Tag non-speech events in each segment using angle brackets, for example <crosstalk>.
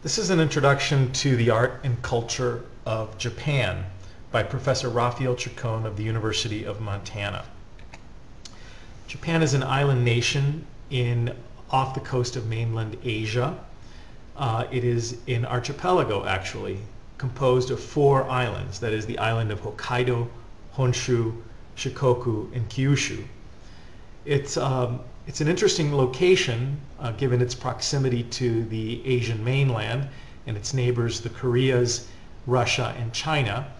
This is an introduction to the art and culture of Japan by Professor Rafael Chacon of the University of Montana. Japan is an island nation in off the coast of mainland Asia. Uh, it is an archipelago actually composed of four islands, that is the island of Hokkaido, Honshu, Shikoku, and Kyushu. It's, um, it's an interesting location uh, given its proximity to the Asian mainland and its neighbors, the Koreas, Russia, and China.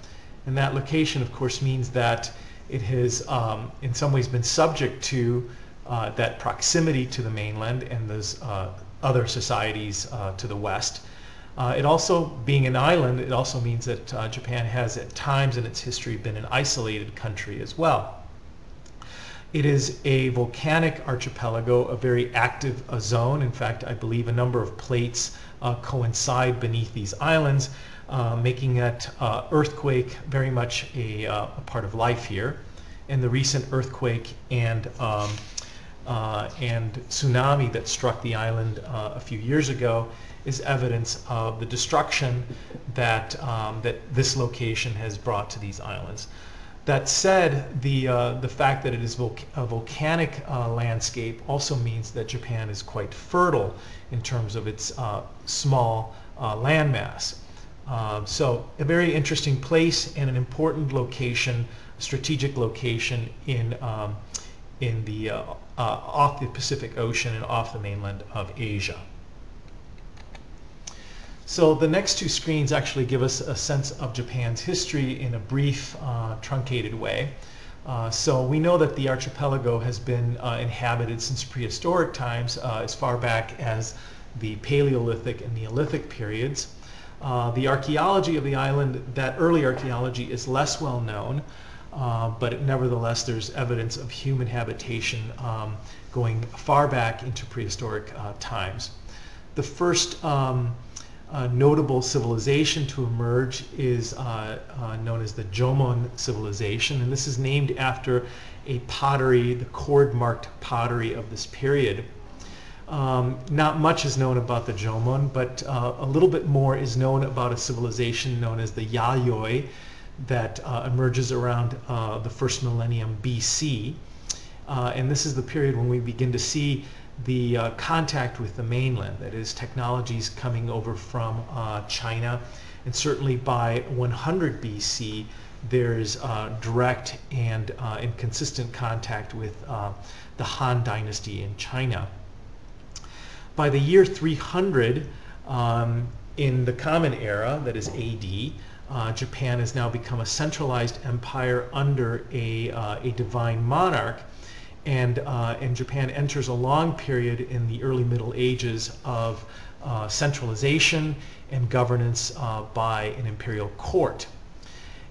And that location, of course, means that it has um, in some ways been subject to uh, that proximity to the mainland and those uh, other societies uh, to the west. Uh, it also, being an island, it also means that uh, Japan has at times in its history been an isolated country as well. It is a volcanic archipelago, a very active zone. In fact, I believe a number of plates uh, coincide beneath these islands, uh, making that uh, earthquake very much a, uh, a, part of life here. And the recent earthquake and um, and tsunami that struck the island a few years ago is evidence of the destruction that, um, that this location has brought to these islands. That said, the, uh, the fact that it is a volcanic uh, landscape also means that Japan is quite fertile in terms of its uh, small uh, landmass. Um, so a very interesting place and an important location, strategic location in, um, in the, uh, uh, off the Pacific Ocean and off the mainland of Asia. So the next two screens actually give us a sense of Japan's history in a brief, uh, truncated way. Uh, so we know that the archipelago has been uh, inhabited since prehistoric times, uh, as far back as the Paleolithic and Neolithic periods. Uh, the archaeology of the island, that early archaeology is less well known, uh, but nevertheless there's evidence of human habitation um, going far back into prehistoric times. The first um, uh, notable civilization to emerge is uh, uh, known as the Jomon civilization, and this is named after a pottery, the cord-marked pottery of this period. Um, not much is known about the Jomon, but uh, a little bit more is known about a civilization known as the Yayoi that uh, emerges around uh, the first millennium BC. and this is the period when we begin to see the uh, contact with the mainland, that is technologies coming over from uh, China, and certainly by 100 BC, there's uh, direct and, uh, and consistent contact with uh, the Han Dynasty in China. By the year 300, um, in the Common Era, that is AD, uh, Japan has now become a centralized empire under a, a divine monarch and, uh, and Japan enters a long period in the early Middle Ages of uh, centralization and governance uh, by an imperial court.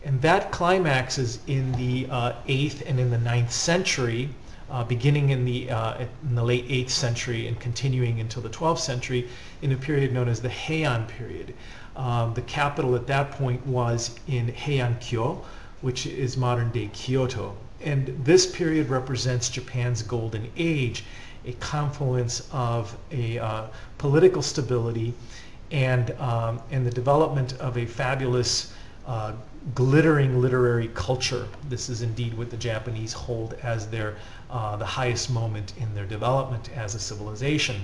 And that climaxes in the 8th uh, and in the 9th century, uh, beginning in the, uh, in the late 8th century and continuing until the 12th century in a period known as the Heian period. Um, the capital at that point was in Heian-kyo, which is modern-day Kyoto. And this period represents Japan's golden age, a confluence of a uh, political stability and, um, and the development of a fabulous uh, glittering literary culture. This is indeed what the Japanese hold as their, uh, the highest moment in their development as a civilization.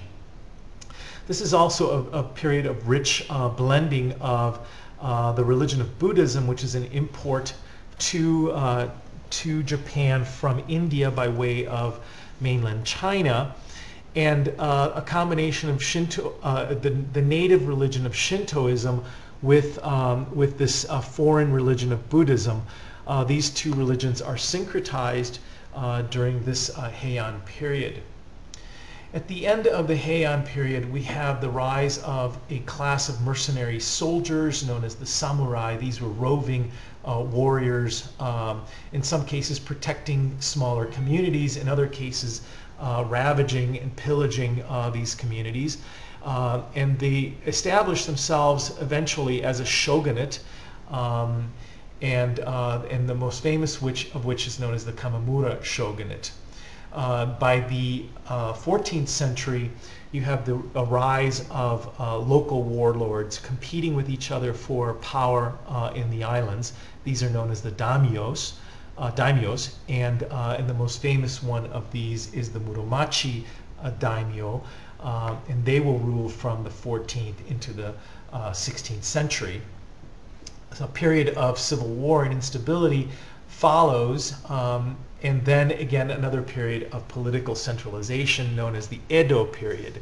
This is also a, a period of rich uh, blending of uh, the religion of Buddhism, which is an import to, uh, to Japan from India by way of mainland China and uh, a combination of Shinto, uh, the, the native religion of Shintoism with, um, with this uh, foreign religion of Buddhism. Uh, these two religions are syncretized uh, during this uh, Heian period. At the end of the Heian period, we have the rise of a class of mercenary soldiers known as the samurai. These were roving uh, warriors, um, in some cases protecting smaller communities, in other cases uh, ravaging and pillaging uh, these communities. Uh, and they established themselves eventually as a shogunate, um, and, uh, and the most famous which, of which is known as the Kamakura shogunate. Uh, by the 14th century, you have the rise of uh, local warlords competing with each other for power uh, in the islands. These are known as the daimyos, uh, daimyos, and, and the most famous one of these is the Muromachi daimyo, and they will rule from the 14th into the 16th century. So a period of civil war and instability follows um, and then again another period of political centralization known as the Edo period.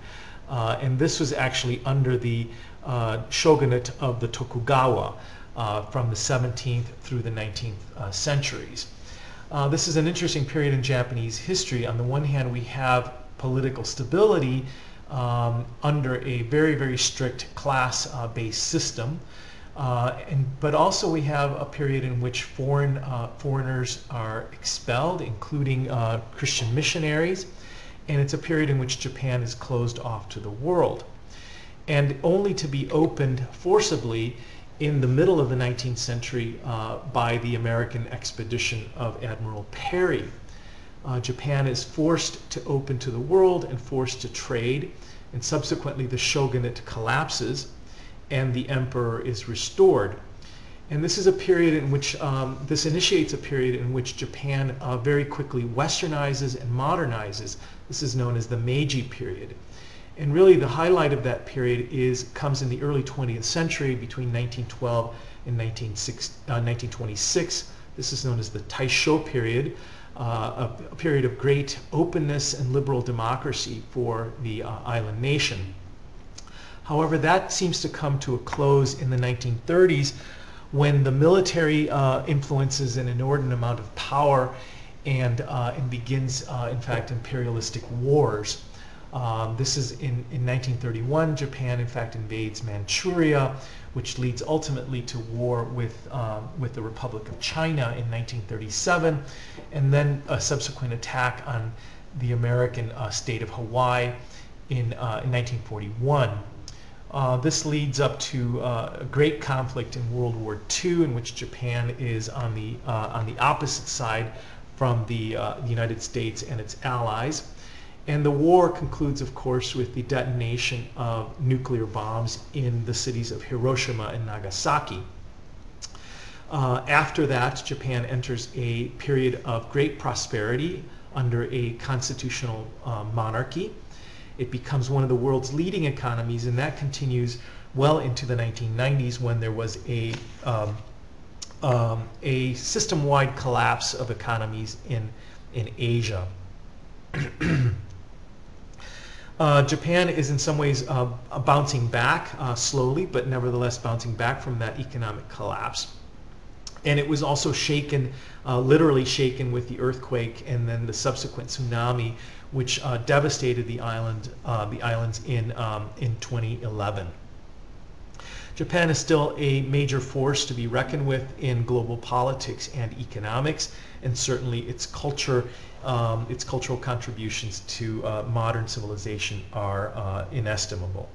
Uh, and this was actually under the uh, shogunate of the Tokugawa uh, from the 17th through the 19th uh, centuries. Uh, this is an interesting period in Japanese history. On the one hand, we have political stability um, under a very, very strict class-based system. Uh, and, but also we have a period in which foreign uh, foreigners are expelled, including uh, Christian missionaries, and it's a period in which Japan is closed off to the world, and only to be opened forcibly in the middle of the 19th century uh, by the American expedition of Admiral Perry. Uh, Japan is forced to open to the world and forced to trade, and subsequently the shogunate collapses and the emperor is restored. And this is a period in which, um, this initiates a period in which Japan uh, very quickly westernizes and modernizes. This is known as the Meiji period. And really the highlight of that period is comes in the early 20th century between 1912 and 1926. Uh, this is known as the Taisho period, uh, a, a, period of great openness and liberal democracy for the uh, island nation. However, that seems to come to a close in the 1930s when the military uh, influences an inordinate amount of power and, uh, and begins, uh, in fact, imperialistic wars. Um, this is in, in 1931, Japan in fact invades Manchuria, which leads ultimately to war with, um, with the Republic of China in 1937, and then a subsequent attack on the American uh, state of Hawaii in, uh, in 1941. Uh, this leads up to uh, a great conflict in World War II in which Japan is on the, uh, on the opposite side from the, uh, the United States and its allies. And the war concludes, of course, with the detonation of nuclear bombs in the cities of Hiroshima and Nagasaki. Uh, after that, Japan enters a period of great prosperity under a constitutional uh, monarchy. It becomes one of the world's leading economies, and that continues well into the 1990s when there was a um, um, a system-wide collapse of economies in in Asia. <clears throat> uh, Japan is in some ways uh, bouncing back uh, slowly, but nevertheless bouncing back from that economic collapse. And it was also shaken, uh, literally shaken with the earthquake and then the subsequent tsunami which uh, devastated the island, uh, the islands in, um, in 2011. Japan is still a major force to be reckoned with in global politics and economics, and certainly its culture, um, its cultural contributions to uh, modern civilization are uh, inestimable.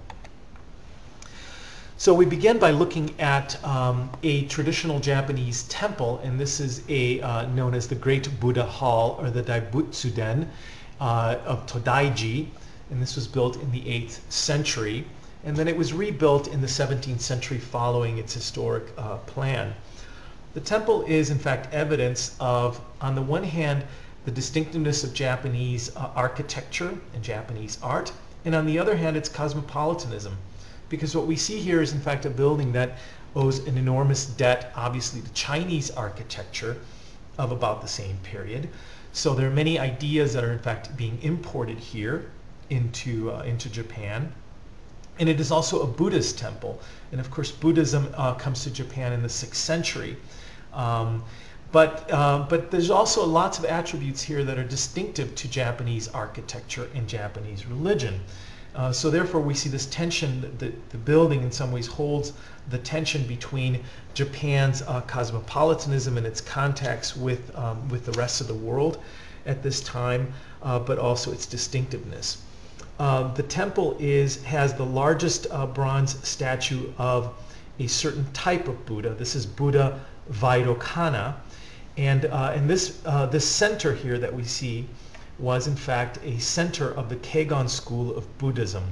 So we begin by looking at um, a traditional Japanese temple, and this is a uh, known as the Great Buddha Hall or the Daibutsu-den uh, of Todaiji, and this was built in the 8th century. And then it was rebuilt in the 17th century following its historic uh, plan. The temple is in fact evidence of, on the one hand, the distinctiveness of Japanese uh, architecture and Japanese art, and on the other hand, its cosmopolitanism. Because what we see here is in fact a building that owes an enormous debt, obviously, to Chinese architecture of about the same period, so there are many ideas that are in fact being imported here into, uh, into Japan. And it is also a Buddhist temple. And of course, Buddhism uh, comes to Japan in the 6th century. Um, but, uh, but there's also lots of attributes here that are distinctive to Japanese architecture and Japanese religion. Uh, so therefore we see this tension, the, the building in some ways holds the tension between Japan's uh, cosmopolitanism and its contacts with, um, with the rest of the world at this time, uh, but also its distinctiveness. Uh, the temple is, has the largest uh, bronze statue of a certain type of Buddha. This is Buddha Vairocana. And, uh, and this, this center here that we see was in fact a center of the Kegon school of Buddhism.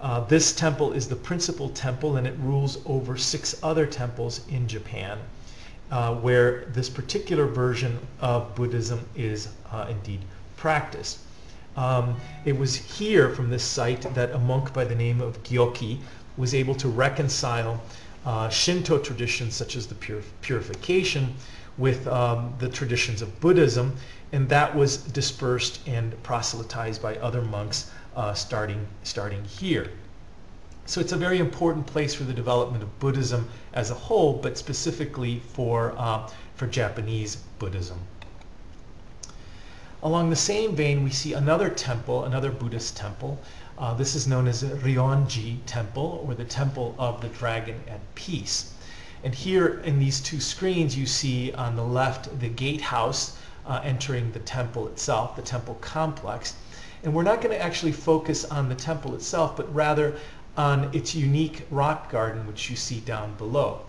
Uh, this temple is the principal temple and it rules over six other temples in Japan uh, where this particular version of Buddhism is uh, indeed practiced. Um, it was here from this site that a monk by the name of Gyoki was able to reconcile uh, Shinto traditions such as the purification with um, the traditions of Buddhism, and that was dispersed and proselytized by other monks uh, starting, starting here. So it's a very important place for the development of Buddhism as a whole, but specifically for, uh, for Japanese Buddhism. Along the same vein, we see another temple, another Buddhist temple. Uh, this is known as the Ryoanji Temple, or the Temple of the Dragon at Peace. And here in these two screens, you see on the left the gatehouse uh, entering the temple itself, the temple complex. And we're not going to actually focus on the temple itself, but rather on its unique rock garden, which you see down below.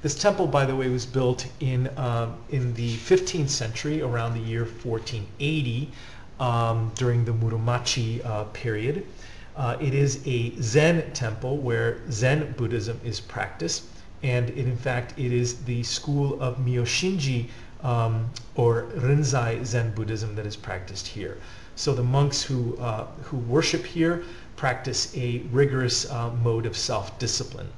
This temple, by the way, was built in, uh, in the 15th century, around the year 1480, um, during the Muromachi uh, period. Uh, it is a Zen temple where Zen Buddhism is practiced, and it, in fact, it is the school of Myoshinji um, or Rinzai Zen Buddhism that is practiced here. So the monks who, uh, who worship here practice a rigorous uh, mode of self-discipline.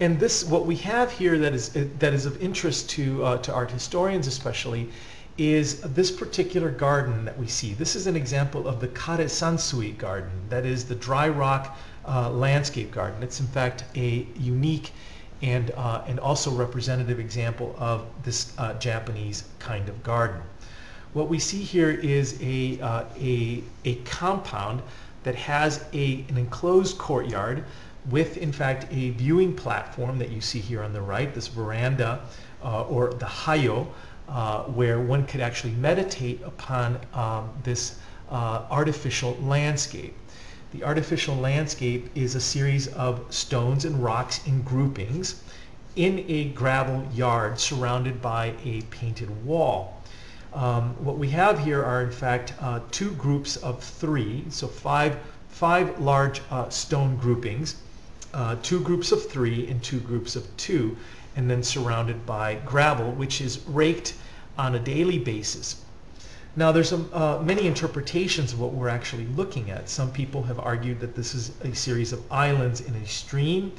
And this, what we have here that is, that is of interest to, uh, to art historians especially, is this particular garden that we see. This is an example of the Kare Sansui garden, that is the dry rock uh, landscape garden. It's in fact a unique and, uh, and also representative example of this uh, Japanese kind of garden. What we see here is a, uh, a, a compound that has a, an enclosed courtyard with, in fact, a viewing platform that you see here on the right, this veranda uh, or the hayo, uh, where one could actually meditate upon um, this artificial landscape. The artificial landscape is a series of stones and rocks in groupings in a gravel yard surrounded by a painted wall. Um, what we have here are in fact uh, two groups of three, so five, five large uh, stone groupings, uh, two groups of three and two groups of two, and then surrounded by gravel, which is raked on a daily basis. Now there's uh, many interpretations of what we're actually looking at. Some people have argued that this is a series of islands in a stream.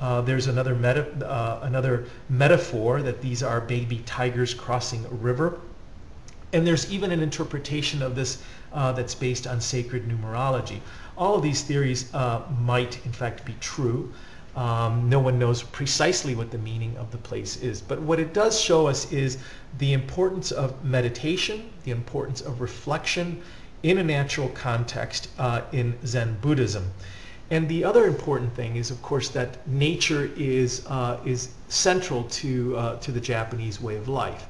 Uh, there's another, meta, uh, another metaphor that these are baby tigers crossing a river. And there's even an interpretation of this uh, that's based on sacred numerology. All of these theories uh, might, in fact, be true. Um, no one knows precisely what the meaning of the place is. But what it does show us is the importance of meditation, the importance of reflection in a natural context uh, in Zen Buddhism. And the other important thing is, of course, that nature is, uh, is central to, uh, to the Japanese way of life.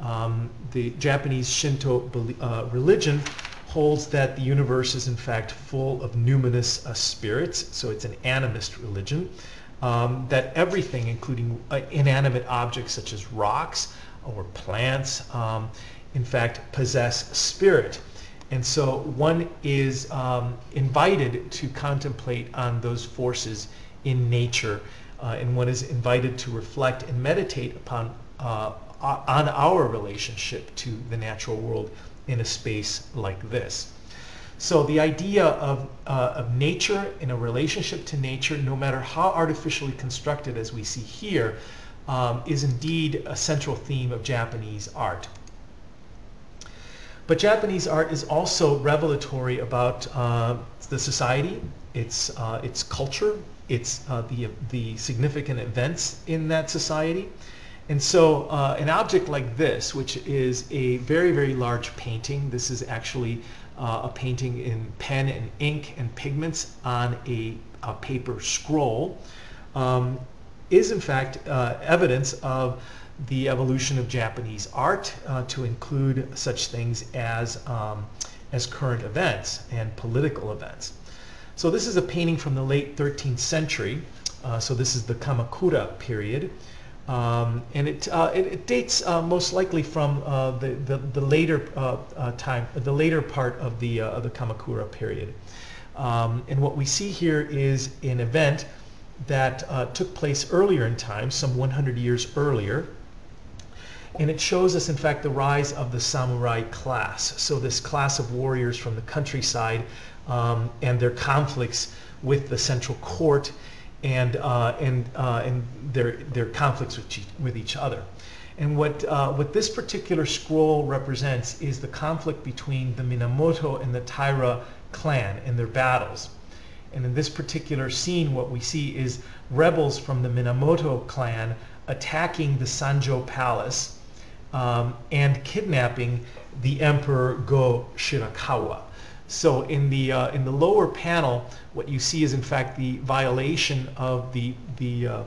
Um, the Japanese Shinto uh, religion holds that the universe is in fact full of numinous uh, spirits, so it's an animist religion. Um, that everything, including uh, inanimate objects such as rocks or plants, um, in fact possess spirit. And so one is um, invited to contemplate on those forces in nature, uh, and one is invited to reflect and meditate upon uh, on our relationship to the natural world in a space like this. So the idea of, uh, of nature in a relationship to nature, no matter how artificially constructed as we see here, um, is indeed a central theme of Japanese art. But Japanese art is also revelatory about uh, the society, its, uh, its culture, its, uh, the, the significant events in that society. And so uh, an object like this, which is a very, very large painting, this is actually uh, a painting in pen and ink and pigments on a, a paper scroll, um, is in fact uh, evidence of the evolution of Japanese art uh, to include such things as, um, as current events and political events. So this is a painting from the late 13th century. Uh, so this is the Kamakura period Um, and it, uh, it, it, dates uh, most likely from uh, the, the, the, later uh, uh, time, the later part of the, of the Kamakura period. Um, and what we see here is an event that took place earlier in time, some 100 years earlier. And it shows us, in fact, the rise of the samurai class. So this class of warriors from the countryside um, and their conflicts with the central court and uh, and uh, and their their conflicts with each, with each other. And what uh, what this particular scroll represents is the conflict between the Minamoto and the Taira clan and their battles. And in this particular scene, what we see is rebels from the Minamoto clan attacking the Sanjo Palace um, and kidnapping the Emperor Go Shirakawa. So in the uh, in the lower panel, what you see is in fact the violation of the the uh,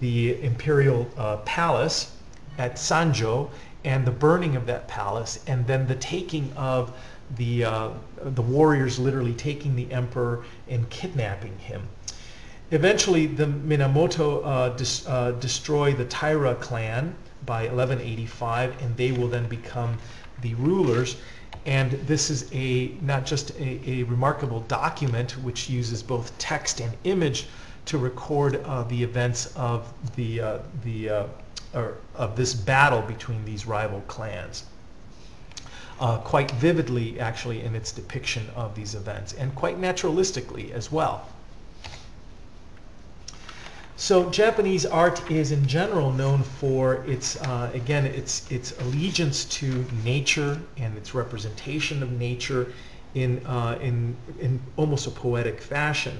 the imperial uh, palace at Sanjo and the burning of that palace, and then the taking of the uh, the warriors literally taking the emperor and kidnapping him. Eventually, the Minamoto uh, dis, uh, destroy the Taira clan by 1185, and they will then become the rulers. And this is a not just a, a remarkable document which uses both text and image to record uh, the events of the uh, the uh, or of this battle between these rival clans. Uh, quite vividly, actually, in its depiction of these events, and quite naturalistically as well. So Japanese art is in general known for its, uh, again, its, its allegiance to nature and its representation of nature in, uh, in, in almost a poetic fashion.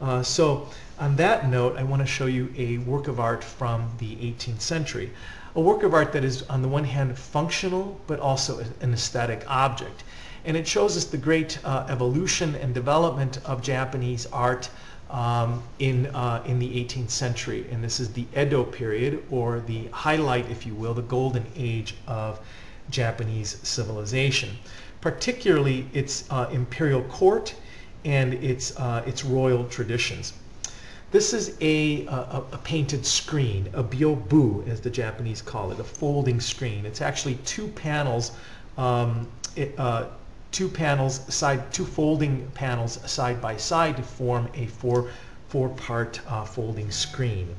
Uh, so on that note, I want to show you a work of art from the 18th century. A work of art that is on the one hand functional, but also an aesthetic object. And it shows us the great uh, evolution and development of Japanese art um, in, uh, in the 18th century. And this is the Edo period, or the highlight, if you will, the golden age of Japanese civilization. Particularly its uh, imperial court and its, uh, its royal traditions. This is a, a, a, painted screen, a byobu as the Japanese call it, a folding screen. It's actually two panels um, it, uh, two panels side two folding panels side by side to form a four four part uh, folding screen.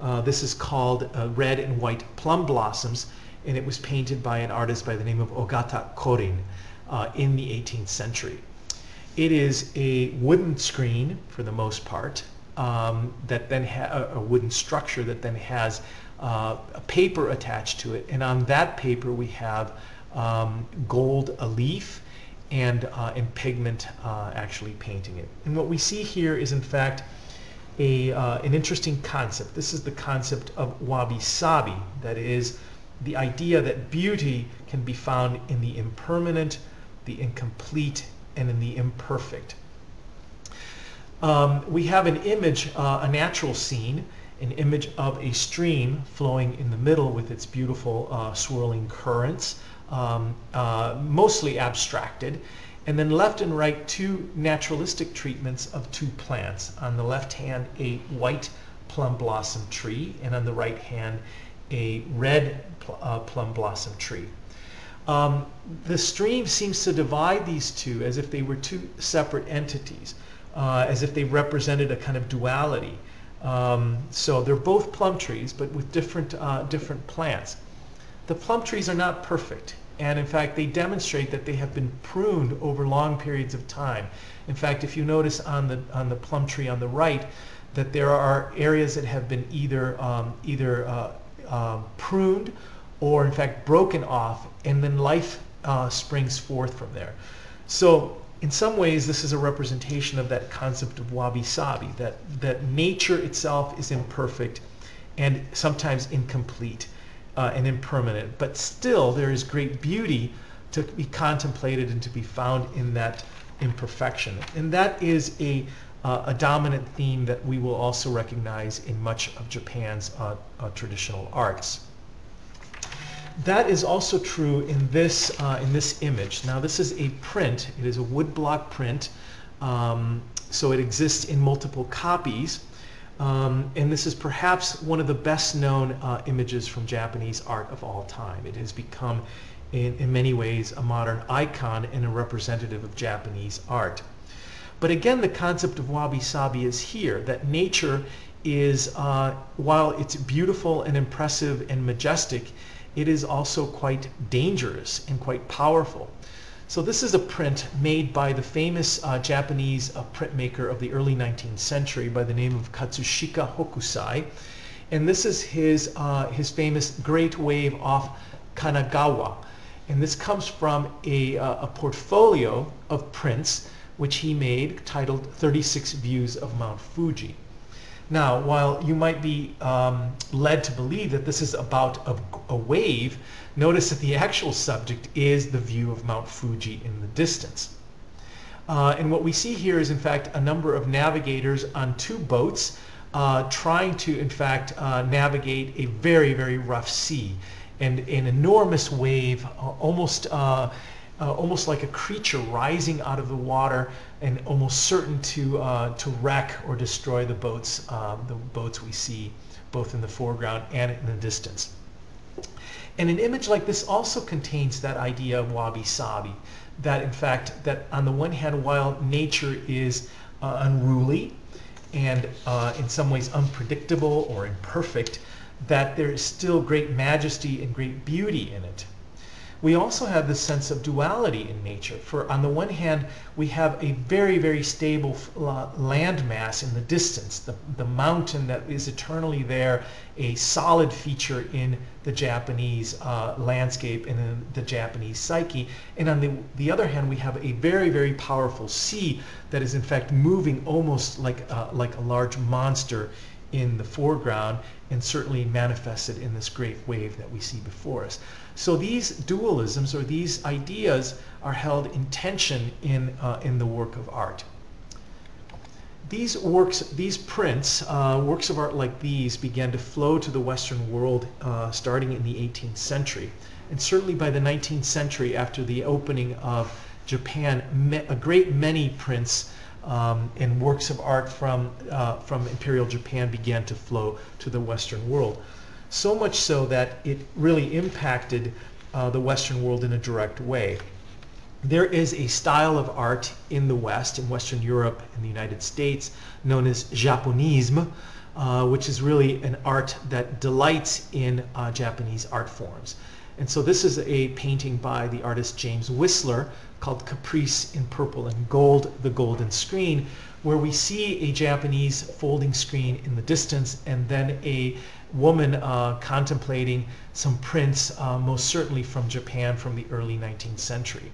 Uh, this is called uh, Red and White Plum Blossoms and it was painted by an artist by the name of Ogata Korin uh, in the 18th century. It is a wooden screen for the most part um, that then a wooden structure that then has uh, a paper attached to it and on that paper we have um, gold a leaf and, uh, and pigment uh, actually painting it. And what we see here is in fact a, uh, an interesting concept. This is the concept of wabi-sabi, that is the idea that beauty can be found in the impermanent, the incomplete, and in the imperfect. Um, we have an image, uh, a natural scene, an image of a stream flowing in the middle with its beautiful uh, swirling currents um, uh, mostly abstracted. And then left and right, two naturalistic treatments of two plants. On the left hand, a white plum blossom tree, and on the right hand, a red pl uh, plum blossom tree. Um, the stream seems to divide these two as if they were two separate entities, uh, as if they represented a kind of duality. Um, so they're both plum trees, but with different, uh, different plants. The plum trees are not perfect. And in fact, they demonstrate that they have been pruned over long periods of time. In fact, if you notice on the, on the plum tree on the right, that there are areas that have been either, um, either uh, uh, pruned or in fact broken off, and then life uh, springs forth from there. So in some ways, this is a representation of that concept of wabi-sabi, that, that nature itself is imperfect and sometimes incomplete uh, and impermanent, but still there is great beauty to be contemplated and to be found in that imperfection. And that is a, uh, a dominant theme that we will also recognize in much of Japan's uh, uh traditional arts. That is also true in this, uh, in this image. Now this is a print. It is a woodblock print. Um, so it exists in multiple copies. Um, and this is perhaps one of the best known uh, images from Japanese art of all time. It has become, in, in many ways, a modern icon and a representative of Japanese art. But again, the concept of wabi-sabi is here, that nature is, uh, while it's beautiful and impressive and majestic, it is also quite dangerous and quite powerful. So this is a print made by the famous uh, Japanese uh, printmaker of the early 19th century by the name of Katsushika Hokusai. And this is his, uh, his famous Great Wave off Kanagawa. And this comes from a, uh, a portfolio of prints which he made titled 36 Views of Mount Fuji. Now, while you might be um, led to believe that this is about a, a, wave, notice that the actual subject is the view of Mount Fuji in the distance. Uh, and what we see here is, in fact, a number of navigators on two boats uh, trying to, in fact, uh, navigate a very, very rough sea. And an enormous wave, uh, almost uh, almost like a creature rising out of the water and almost certain to uh, to wreck or destroy the boats um, the boats we see both in the foreground and in the distance. And an image like this also contains that idea of wabi-sabi, that in fact, that on the one hand, while nature is uh, unruly and uh, in some ways unpredictable or imperfect, that there is still great majesty and great beauty in it we also have this sense of duality in nature. For on the one hand, we have a very, very stable landmass in the distance, the, the mountain that is eternally there, a solid feature in the Japanese uh, landscape and in the Japanese psyche. And on the, the other hand, we have a very, very powerful sea that is in fact moving almost like, uh, like a large monster in the foreground and certainly manifested in this great wave that we see before us. So these dualisms or these ideas are held in tension in, uh, in the work of art. These works, these prints, uh, works of art like these began to flow to the Western world uh, starting in the 18th century. And certainly by the 19th century, after the opening of Japan, a great many prints um, and works of art from, uh, from Imperial Japan began to flow to the Western world so much so that it really impacted uh, the Western world in a direct way. There is a style of art in the West, in Western Europe in the United States, known as Japonisme, uh, which is really an art that delights in uh, Japanese art forms. And so this is a painting by the artist James Whistler called Caprice in Purple and Gold, The Golden Screen, where we see a Japanese folding screen in the distance and then a woman uh, contemplating some prints, uh, most certainly from Japan from the early 19th century.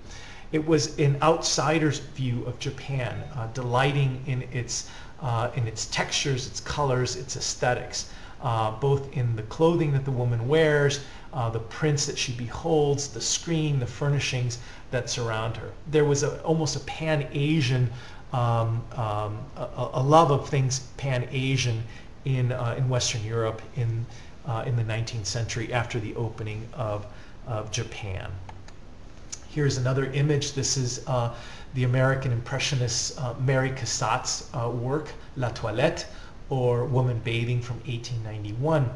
It was an outsider's view of Japan, uh, delighting in its, uh, in its textures, its colors, its aesthetics, uh, both in the clothing that the woman wears, uh, the prints that she beholds, the screen, the furnishings that surround her. There was a, almost a pan-Asian, um, um, a, a, love of things pan-Asian in, uh, in Western Europe in, uh, in the 19th century after the opening of, of Japan. Here's another image. This is uh, the American Impressionist uh, Mary Cassatt's uh, work, La Toilette, or Woman Bathing from 1891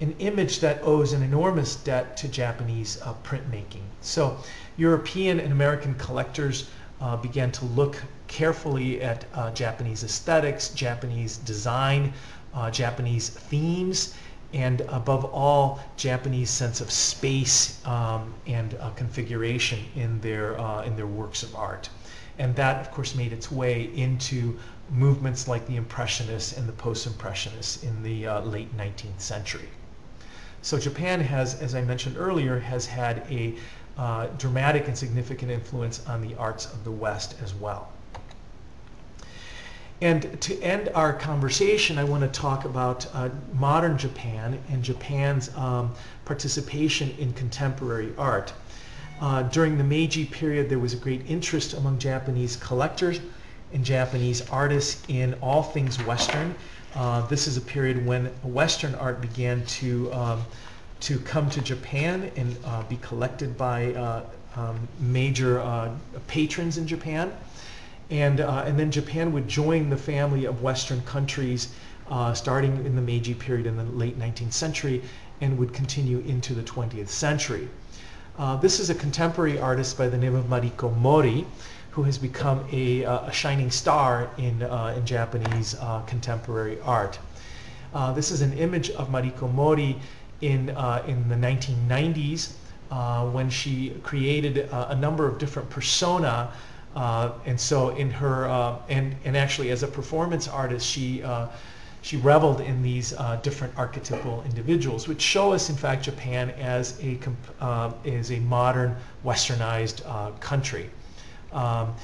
an image that owes an enormous debt to Japanese uh, printmaking. So European and American collectors uh, began to look carefully at uh, Japanese aesthetics, Japanese design, uh, Japanese themes, and above all, Japanese sense of space um, and uh, configuration in their, uh, in their works of art. And that, of course, made its way into movements like the Impressionists and the Post-Impressionists in the uh, late 19th century. So Japan has, as I mentioned earlier, has had a uh, dramatic and significant influence on the arts of the West as well. And to end our conversation, I want to talk about uh, modern Japan and Japan's um, participation in contemporary art. Uh, during the Meiji period, there was a great interest among Japanese collectors and Japanese artists in all things Western. Uh, this is a period when Western art began to um, to come to Japan and uh, be collected by uh, um, major uh, patrons in Japan and, uh, and then Japan would join the family of Western countries uh, starting in the Meiji period in the late 19th century and would continue into the 20th century. Uh, this is a contemporary artist by the name of Mariko Mori, who has become a, uh, a shining star in, uh, in Japanese uh, contemporary art. This is an image of Mariko Mori in, in the 1990s when she created a number of different persona and so in her, and, and actually as a performance artist, she she reveled in these uh, different archetypal individuals, which show us, in fact, Japan as a, uh, as a modern, westernized uh, country. Um,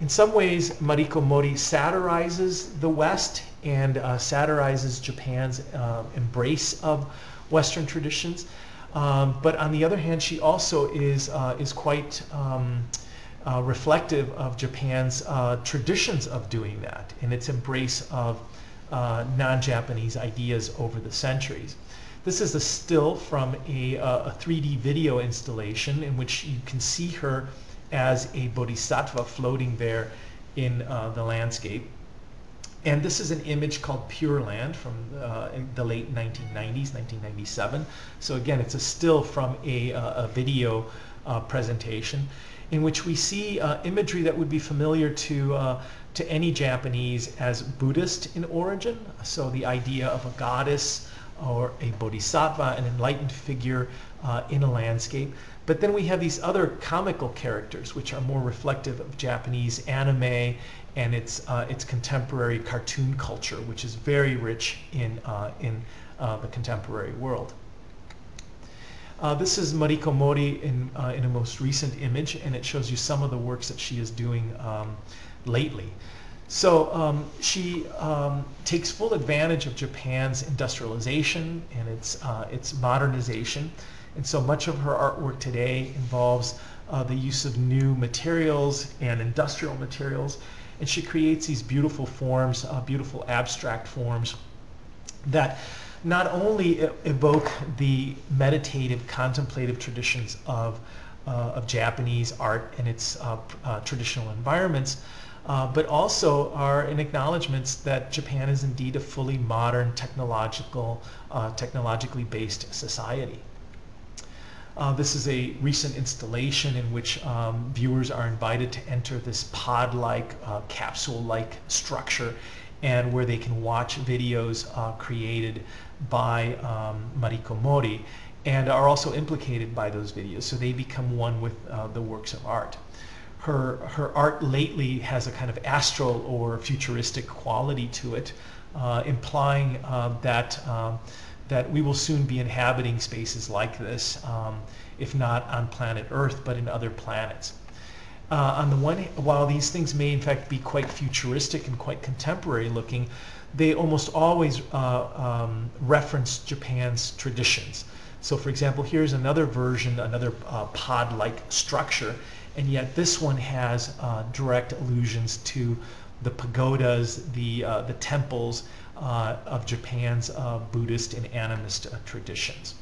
in some ways, Mariko Mori satirizes the West and uh, satirizes Japan's uh, embrace of Western traditions. Um, but on the other hand, she also is, uh, is quite um, reflective of Japan's traditions of doing that and its embrace of uh, non-Japanese ideas over the centuries. This is a still from a, uh, a 3D video installation in which you can see her as a bodhisattva floating there in uh, the landscape. And this is an image called Pure Land from uh, the late 1990s, 1997. So again, it's a still from a, uh, a video uh, presentation in which we see uh, imagery that would be familiar to, uh, to any Japanese as Buddhist in origin. So the idea of a goddess or a bodhisattva, an enlightened figure uh, in a landscape. But then we have these other comical characters, which are more reflective of Japanese anime and its, uh, its contemporary cartoon culture, which is very rich in, uh, in uh, the contemporary world. Uh, this is Mariko Mori in, uh, in a most recent image, and it shows you some of the works that she is doing um, lately. So um, she um, takes full advantage of Japan's industrialization and its, uh, its modernization. And so much of her artwork today involves uh, the use of new materials and industrial materials. And she creates these beautiful forms, uh, beautiful abstract forms that not only evoke the meditative, contemplative traditions of, uh, of Japanese art and its uh, uh, traditional environments, uh, but also are in acknowledgments that Japan is indeed a fully modern, technological, uh, technologically based society. Uh, this is a recent installation in which um, viewers are invited to enter this pod-like, capsule-like structure and where they can watch videos uh, created by um, Mariko Mori and are also implicated by those videos. So they become one with uh, the works of art. Her, her art lately has a kind of astral or futuristic quality to it, uh, implying uh, that, um, that we will soon be inhabiting spaces like this, um, if not on planet Earth, but in other planets. Uh, on the one, while these things may in fact be quite futuristic and quite contemporary looking, they almost always uh, um, reference Japan's traditions. So for example, here's another version, another uh, pod-like structure, and yet this one has uh, direct allusions to the pagodas, the, uh, the temples uh, of Japan's uh, Buddhist and animist traditions.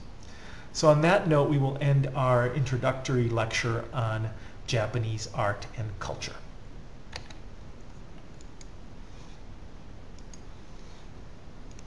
So on that note, we will end our introductory lecture on Japanese art and culture.